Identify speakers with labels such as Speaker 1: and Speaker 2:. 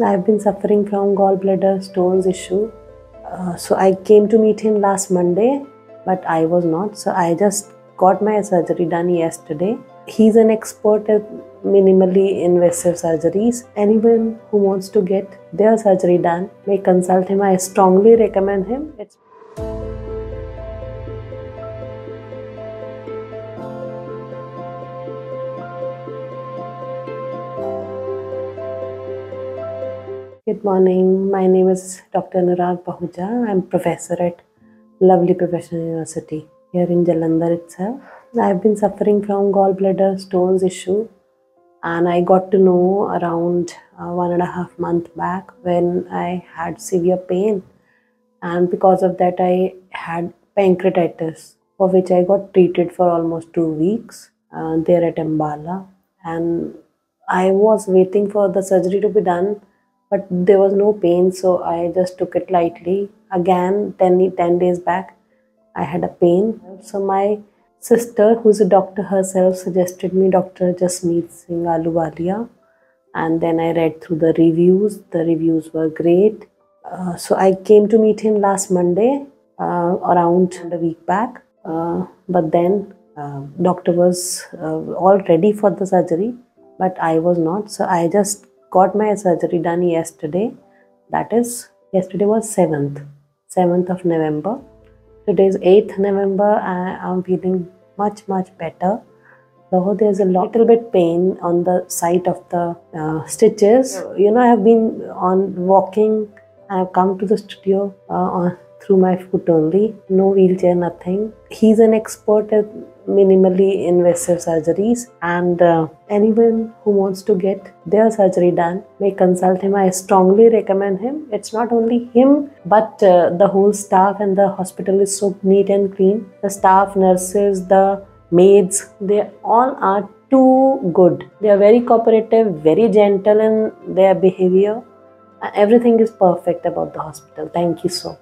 Speaker 1: I've been suffering from gallbladder stones issue. Uh, so I came to meet him last Monday, but I was not. So I just got my surgery done yesterday. He's an expert at minimally invasive surgeries. Anyone who wants to get their surgery done may consult him. I strongly recommend him. It's Good morning. My name is Dr. Anurag Pahuja. I'm professor at Lovely Professional University here in Jalandhar itself. I've been suffering from gallbladder stones issue and I got to know around uh, one and a half month back when I had severe pain and because of that I had pancreatitis for which I got treated for almost two weeks uh, there at Ambala and I was waiting for the surgery to be done but there was no pain so i just took it lightly. Again 10, 10 days back i had a pain. So my sister who's a doctor herself suggested me dr jasmeet singh Ahluwalia and then i read through the reviews. The reviews were great. Uh, so i came to meet him last monday uh, around a week back. Uh, but then uh, doctor was uh, all ready for the surgery but i was not. So i just got my surgery done yesterday. That is yesterday was 7th 7th of november. Today is 8th november. I, i'm feeling much much better. Though there's a little bit pain on the side of the uh, stitches. You know i have been on walking. I have come to the studio uh, on through my foot only, no wheelchair, nothing. He's an expert at minimally invasive surgeries, and uh, anyone who wants to get their surgery done may consult him. I strongly recommend him. It's not only him, but uh, the whole staff and the hospital is so neat and clean. The staff, nurses, the maids, they all are too good. They are very cooperative, very gentle in their behavior. Everything is perfect about the hospital. Thank you so